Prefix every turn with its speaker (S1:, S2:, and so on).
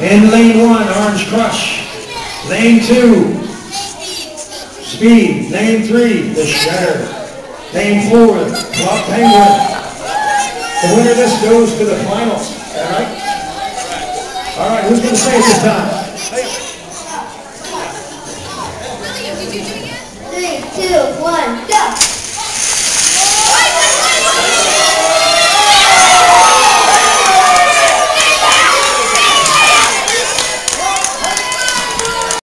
S1: In lane one, Orange Crush. Lane two, Speed. Lane three, The Shredder. Lane four, Club Penguin. The winner of this goes to the finals. All right? All right, who's going to say it this time? Three, two, one.